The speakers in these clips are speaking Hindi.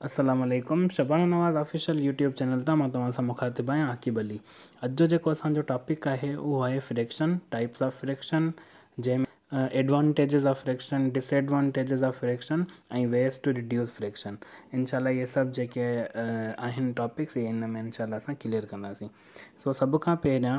Aslam Shabana Nawaz official YouTube channel तां माँ तव्हां आक़िब अली। अॼु जो असांजो टॉपिक आहे उहो आहे फ्रैक्शन टाइप्स ऑफ़ फ्रैक्शन जंहिंमें advantages of fraction disadvantages of fraction ऐं वेस टू रिड्यूस फ्रैक्शन इनशाला सभु जेके आहिनि टॉपिक्स इहे इन में इनशाला असां क्लियर कंदासीं सो। सभ खां पहिरियाँ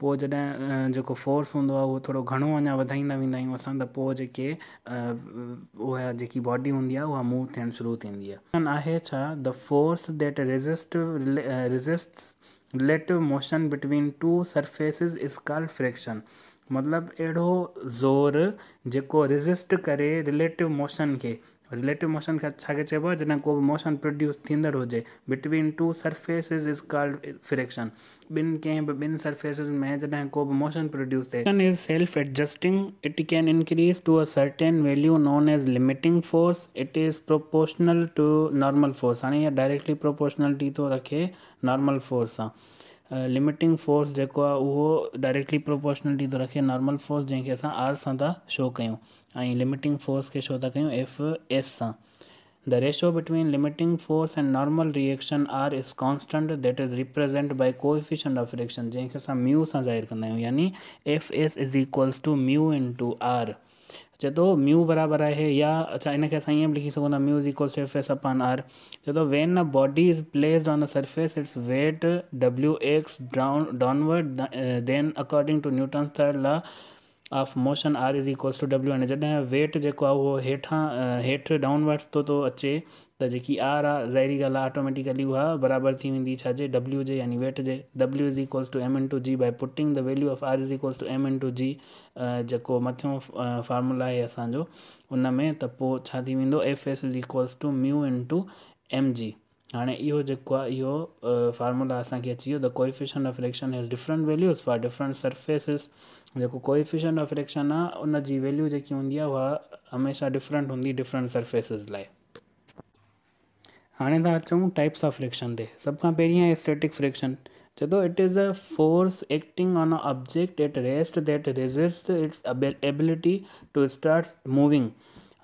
पोइ जॾहिं जेको फोर्स हूंदो आहे, उहो थोरो घणो अञा वधाईंदा वेंदा आहियूं असां, त पोइ जेके उहा जेकी बॉडी हूंदी आहे, उहा मूव थियणु शुरू थींदी आहे। आहे छा the force that resist resist relative motion between two surfaces is called friction मतिलबु अहिड़ो ज़ोर जेको रेज़िस्ट करे रिलेटिव मोशन खे रिलेटिव मोशन खे छाखे चइबो आहे जॾहिं को मोशन प्रोड्यूस थींदड़ हुजे between two surfaces is called friction ॿिनि कंहिं बि ॿिनि में जॾहिं को मोशन प्रोड्यूस थिए is self adjusting it can increase to a certain value known as limiting force it is proportional to normal force हाणे इहा डायरेक्टली प्रोपोर्शनलिटी थो रखे नॉर्मल फोर्स सां लिमिटिंग फोर्स जेको आहे डायरेक्टली प्रोपोर्शनलिटी थो रखे नॉर्मल फोर्स जंहिंखे असां आर सां था शो कयूं। लिमिटिंग फोर्स खे शो था कयूं एफ़, एस सां। The ratio between limiting force and normal reaction R is constant that is represent by coefficient of reaction जंहिंखे असां म्यू सां ज़ाहिर कंदा आहियूं यानी F, S is equals to mu into R चए थो म्यू बराबरि आहे या अच्छा इनखे असां बि लिखी सघूं mu is equals to F S upon R चए थो when a body is placed on a surface its weight W X down downward then according to Newton third law of motion R is equals to W हाणे जॾहिं वेट आहे उहो हेठां हेठि डाउनवर्ड्स थो थो अचे त जेकी आर आहे ज़ाहिरी ॻाल्हि ऑटोमेटिकली उहा बराबरि थी वेंदी। छाजे डब्ल्यू जे, यानी weight J. W is equals to M into G by putting the value of R is equals to M into G जेको मथियों फार्मूला आहे असांजो। उन में त F S is equals to mu into M G हाणे इहो जेको आहे फार्मूला असांखे अची the coefficient of friction has different values for different surfaces जेको कोएफिशिएंट ऑफ़ फ्रिक्शन आहे उन जी वैल्यू जेकी हूंदी आहे उहा हमेशह डिफरेंट हूंदी डिफरेंट सर्फेसिस लाइ हाणे था टाइप्स ऑफ़ फ्रिक्शन ते सभ खां पहिरीं आहे स्टेटिक फ्रिक्शन चए it is a force acting on a object at rest that resist its ability to start moving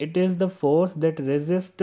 it is the force that resist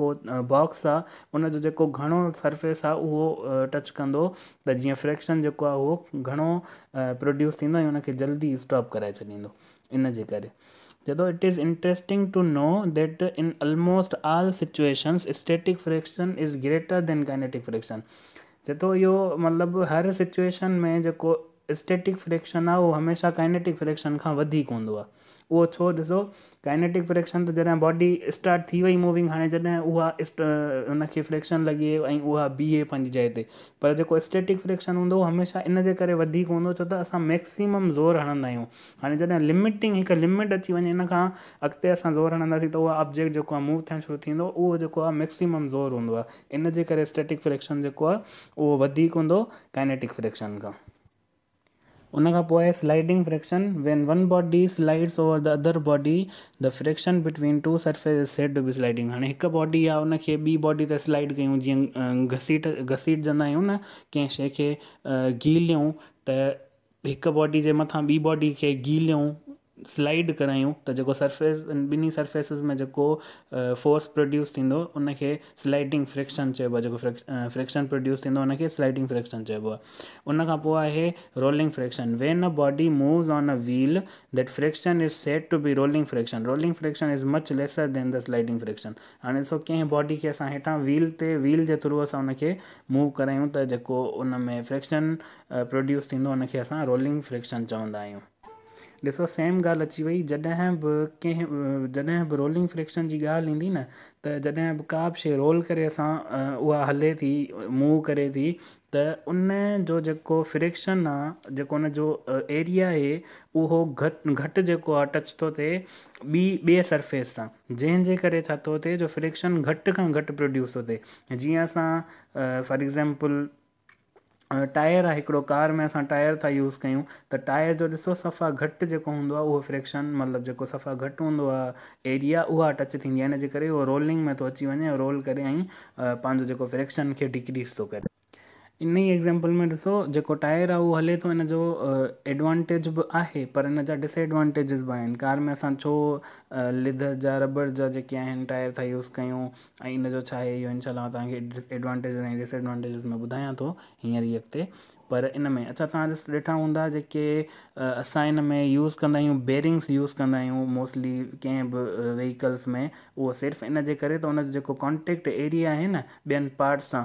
को बॉक्स आहे उनजो जेको घणो सरफेस आहे उहो टच कंदो। त जीअं फ्रैक्शन जेको आहे प्रोड्यूस थींदो जल्दी स्टॉप कराए छॾींदो इन जे करे। चए it is interesting to know that in almost all situations static friction is greater than kinetic fraction चए थो इहो, मतिलबु हर सिचुएशन में जेको स्टेटिक फ्रैक्शन आहे उहो हमेशह काइनेटिक फ्रिक्शन खां वधीक उहो छो ॾिसो काइनेटिक फ्रिक्शन त जॾहिं बॉडी स्टार्ट थी वई मूविंग हाणे जॾहिं उहा उनखे फ्रिक्शन लॻे ऐं उहा बीहे पंहिंजी जाइ ते। पर जेको स्टेटिक फ्रिक्शन हूंदो, उहो हमेशह इन जे करे वधीक हूंदो, छो त असां मैक्सिमम ज़ोर हणंदा आहियूं। हाणे जॾहिं लिमिटिंग हिकु लिमिट अची वञे, इन खां अॻिते असां ज़ोर हणंदासीं, त उहा ऑब्जेक्ट जेको आहे मूव थियणु शुरू थींदो, उहो जेको आहे मैक्सिमम ज़ोर हूंदो आहे। इन जे करे स्टेटिक फ्रिक्शन जेको आहे, उहो वधीक हूंदो काइनेटिक फ्रिक्शन खां। उन खां पोइ sliding friction when one body slides over the other body the friction between two surface said to be sliding हाणे हिकु बॉडी आहे उनखे ॿी बॉडी ते स्लाइड कयूं जीअं घसीट घसीटजंदा न कंहिं शइ खे गीलियूं त हिकु बॉडी जे मथां ॿी बॉडी खे गीलियूं स्लाइड करायूं, त जेको सरफेस ॿिन्ही सरफेसिस में जेको फोर्स प्रोड्यूस थींदो, उनखे स्लाइडिंग फ्रिक्शन चइबो आहे, जेको फ्रिक्श फ्रिक्शन प्रोड्यूस थींदो, उनखे स्लाइडिंग फ्रिक्शन चइबो आहे। उनखां पोइ आहे rolling friction when a body moves on a wheel that friction is said to be rolling friction rolling friction is much lesser than the sliding friction हाणे ॾिसो, कंहिं बॉडी खे असां हेठां व्हील ते व्हील जे थ्रू असां उनखे मूव करायूं, त जेको उन में फ्रिक्शन प्रोड्यूस थींदो, उनखे असां रोलिंग फ्रिक्शन चवंदा आहियूं। ॾिसो सेम ॻाल्हि अची वई। जॾहिं बि कंहिं, जॾहिं बि रोलिंग फ्रिक्शन जी ॻाल्हि ईंदी न, त जॾहिं बि का बि शइ रोल करे असां उहा हले थी मूव करे थी, त उन जो जेको फ्रिक्शन आहे जेको उन जो एरिया आहे, उहो घटि घटि जेको आहे टच थो थिए, ॿी, ॿिए सरफेस सां जंहिंजे करे छा थो थिए, जो फ्रिक्शन घटि खां घटि प्रोड्यूस थो थिए। जीअं असां फॉर एग्ज़ाम्पल टायर आहे, हिकिड़ो कार में असां टायर था यूज़ कयूं, त टायर जो ॾिसो सफ़ा घटि जेको हूंदो आहे, उहो फ्रिक्शन, मतिलबु जेको सफ़ा घटि हूंदो आहे, एरिया उहा टच थींदी आहे। इन जे करे उहो रोलिंग में थो अची वञे, रोल करे ऐं पंहिंजो जेको फ्रिक्शन खे डिक्रीज़ थो करे। इन ई एग्ज़ाम्पल में ॾिसो, जेको टायर आहे, उहो हले थो इन जो एडवांटेज बि आहे, पर इन जा डिसएडवांटेजिस बि कार में असां छो लिदर जा रबड़ जा जेके आहिनि टायर था यूज़ कयूं इन जो छा आहे, इहो इनशा तव्हांखे एडवांटेज डिसएडवांटेजिस में ॿुधायां थो, हींअर ई अॻिते। पर इन में अच्छा तव्हां ॾिठा हूंदा जेके असां इन में यूज़ कंदा बेरिंग्स यूज़ कंदा आहियूं मोस्टली कंहिं बि व्हीकल्स में, उहो सिर्फ़ु इन जे करे त कॉन्टेक्ट एरिया आहे न, ॿियनि पार्ट्स सां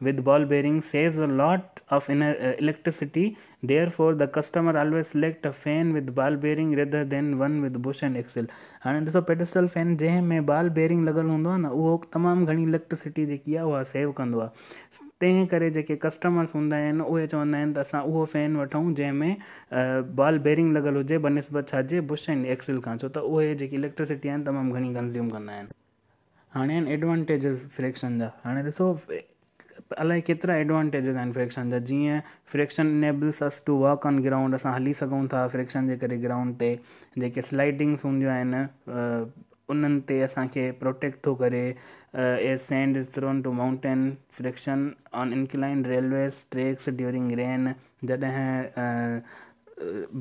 with ball bearing saves a lot of uh, electricity. Therefore the customer always select a fan with ball bearing rather than one with bush and axle हाणे ॾिसो पेडिस्टल फ़ैन जंहिं में बाल बेरिंग लॻल हूंदो आहे न उहो तमामु घणी इलेक्ट्रिसिटी जेकी आहे उहा सेव कंदो आहे तंहिं करे जेके कस्टमर्स हूंदा आहिनि उहे चवंदा आहिनि त फ़ैन वठूं जंहिंमें बॉल बेरिंग लॻल हुजे बनस्बत छाजे बुश एंड एक्सिल खां छो त उहे इलेक्ट्रिसिटी आहिनि तमामु कंज़्यूम कंदा आहिनि हाणे आहिनि एडवांटेजिस फ्रिक्शन जा हाणे अलाए केतिरा एडवांटेजिस आहिनि फ्रिक्शन जा। जीअं friction enables us to work on ground असां हली सघूं था फ्रिक्शन जे करे ग्राउंड ते, जेके स्लाइडिंग्स हूंदियूं आहिनि उन्हनि ते असांखे प्रोटेक्ट थो करे। A sand is thrown to mountain friction on incline railways tracks during rain जॾहिं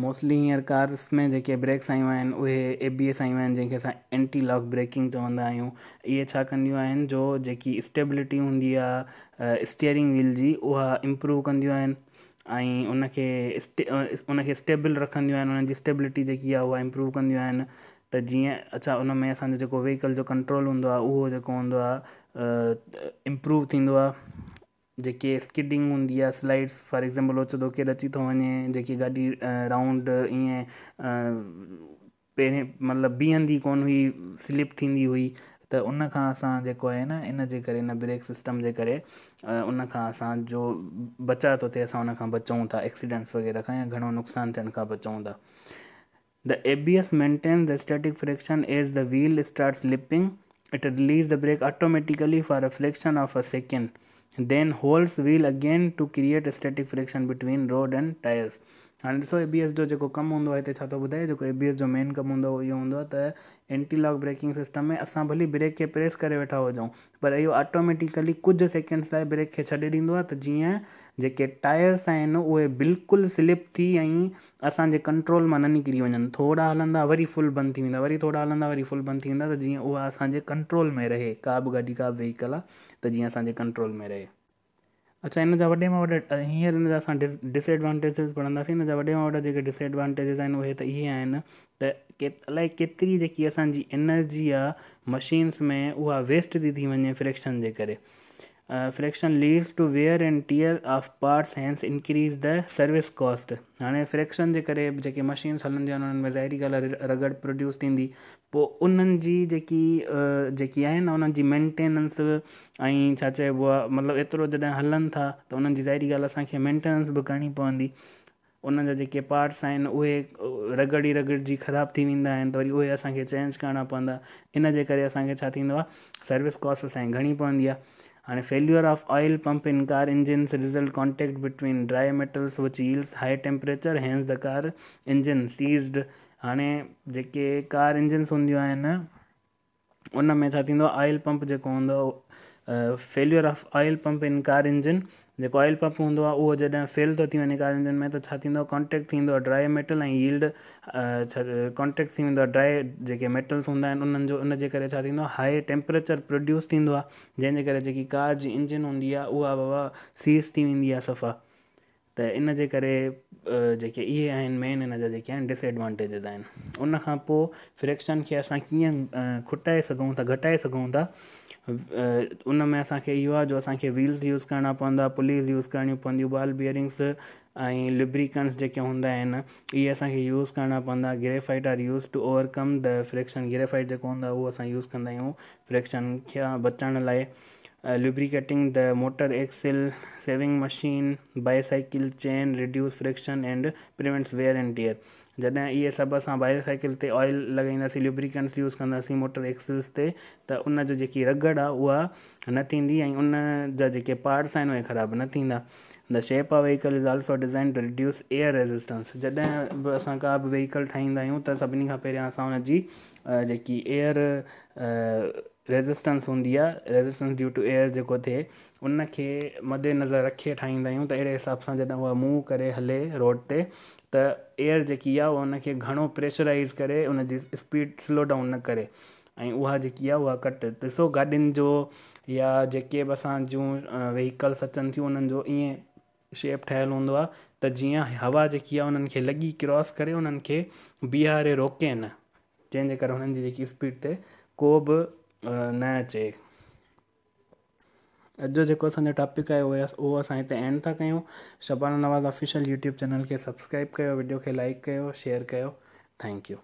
मोस्टली हींअर कार्स में जेके ब्रेक्स आयूं आहिनि, उहे ए बी एस आयूं आहिनि, जंहिंखे असां एंटी लॉक ब्रेकिंग चवंदा आहियूं। इहे छा कंदियूं आहिनि, जो जेकी स्टेबिलिटी हूंदी आहे स्टीयरिंग व्हील जी, उहा इम्प्रूव कंदियूं आहिनि। ऐं उनखे उनखे स्टेबल रखंदियूं आहिनि, उन्हनि जी स्टेबिलिटी जेकी आहे, उहा इम्प्रूव कंदियूं आहिनि। त जीअं अच्छा उन में असांजो जेको व्हीकल जो कंट्रोल हूंदो आहे, उहो जेको हूंदो आहे इम्प्रूव थींदो आहे। जेके स्किडिंग हूंदी आहे, स्लाइड्स, फॉर एग्ज़ाम्पल ओचितो केरु अची थो वञे, जेकी गाॾी राउंड ईअं पहिरें मतिलबु बीहंदी कोन हुई, स्लिप थींदी हुई, त उन खां असां जेको आहे न, इन जे करे ब्रेक सिस्टम जे करे उन खां असांजो बचाव थो थिए, असां उन खां बचूं था, एक्सीडेंट्स वग़ैरह खां या घणो नुक़सानु थियण खां बचूं था। The A B S maintain the static friction as the wheel start slipping it release the brake automatically for a fraction of a second then holes will again to create static friction between road and tires. हाणे ॾिसो ए बी एस जो कमु हूंदो आहे हिते छा ए बी एस जो मेन कम हूंदो, ये हों, त एंटी लॉक ब्रेकिंग सिस्टम में असां भली ब्रेक के प्रेस कर वेठा हो जाऊँ। पर इहो ऑटोमेटिकली कुछ सेकेंड्स लाइ ब्रेक के छे आहे, त जीअं जेके टायर्स आहिनि, उहे बिल्कुलु स्लिप थी ऐं असांजे कंट्रोल माँ न निकिरी वञनि। थोरा हलंदा, वरी फुल बंदि थी वेंदा। वरी थोरा हलंदा, वरी फुल बंदि थी वेंदा। त जीअं उहा असांजे कंट्रोल में रहे। का बि गाॾी, का बि व्हीकल आहे, त जीअं असांजे कंट्रोल में रहे। अच्छा हिन जा वॾे में वॾा हींअर हिन जा असां डिस डिसएडवांटेजिस पढ़ंदासीं। हिन जा वॾे में वॾा जेके डिसएडवांटेजिस आहिनि, उहे त इहे आहिनि त के अलाए केतिरी जेकी असांजी एनर्जी आहे मशीन्स में, उहा वेस्ट थी थी वञे फ्रिक्शन जे करे। Friction leads to wear and tear of parts hence increase the service cost हाणे फ्रैक्शन जे करे, जेके मशीन्स हलंदियूं आहिनि, उन्हनि में ज़ाहिरी ॻाल्हि रगड़ प्रोड्यूस थींदी। पोइ उन्हनि मेंटेनेंस ऐं छा चइबो आहे, मतिलबु हलनि था, त उन्हनि जी ज़ाहिरी ॻाल्हि मेंटेनेंस बि करणी पवंदी। उन जा जेके पार्ट्स आहिनि, उहे रगड़ी रगड़जी ख़राबु थी वेंदा आहिनि त वरी उहे असांखे चेंज करणा पवंदा। इन जे करे सर्विस कॉस्ट असांजी घणी पवंदी आहे। हाणे failure of oil pump in car engines result contact between dry metals which yields high temperature hence the car engine seized हाणे जेके कार इंजिन्स हूंदियूं आहिनि, उन में छा ऑयल पंप जेको हूंदो failure of oil pump in car engine जेको ऑयल पंप हूंदो आहे उहो फेल थी वञे कार इंजन में, त कॉन्टेक्ट ड्राई मेटल ऐं यील्ड कॉन्टेक्ट ड्राई जेके मेटल्स हूंदा आहिनि जो हाई टेम्परेचर प्रोड्यूस थींदो आहे? करे जी इंजन हूंदी आहे, उहा बाबा सीज़ थी वेंदी सफ़ा। त इन जे करे जेके इहे आहिनि मेन हिन जा जेके आहिनि डिसएडवांटेजिस आहिनि। उन खां पोइ फ्रिक्शन खे असां कीअं खुटाए सघूं था, घटाए सघूं था उन में असांखे इहो आहे जो असांखे व्हील्स यूज़ करणा पवंदा पुलीस यूज़ करणियूं पवंदियूं बॉल बियरिंग्स ऐं लिब्रिकंट्स जेके हूंदा आहिनि, इहे असांखे यूज़ करणा पवंदा। Graphite are use to overcome the friction graphite जेको हूंदो आहे, उहो असां यूज़ कंदा आहियूं फ्रिक्शन खे बचाइण लाइ। Lubricating the motor axle saving machine, bicycle chain, reduce friction and prevents wear and tear. जॾहिं इहे सभु असां बायोसाइकिल ते ऑयल लॻाईंदासीं ल्यूब्रिकेंट्स यूज़ कंदासीं मोटर एक्सिल्स ते, त उन जो रगड़ आहे, उहा न थींदी ऐं उन जा जेके पार्ट्स आहिनि, उहे ख़राबु न the shape of vehicle is also design to reduce air resistance जॾहिं बि असां का बि व्हीकल ठाहींदा आहियूं, त सभिनी खां पहिरियाँ असां एयर रेज़िस्टेंस हूंदी आहे रेज़िस्टेंस ड्यू टू एयर जेको थिए उनखे मदे नज़र रखे ठाहींदा आहियूं त हिसाब सां जॾहिं उहा मूव करे हले रोड ते, त एयर जेकी आहे उहा घणो प्रेशराइज़ करे स्पीड स्लो डाउन न करे। ऐं उहा जेकी कट। जो या जेके बि असां जूं व्हीकल्स अचनि थियूं, उन्हनि जो शेप ठहियलु हूंदो आहे त हवा जेकी आहे उन्हनि क्रॉस करे, उन्हनि बीहारे रोके न जंहिंजे जी स्पीड ते को बि न अचे। अॼु जेको असांजो टॉपिक आयो उहो उहो एंड था कयूं। Shabana Nawaz official YouTube channel खे सब्सक्राइब कयो वीडियो खे लाइक कयो शेयर कयो। Thank you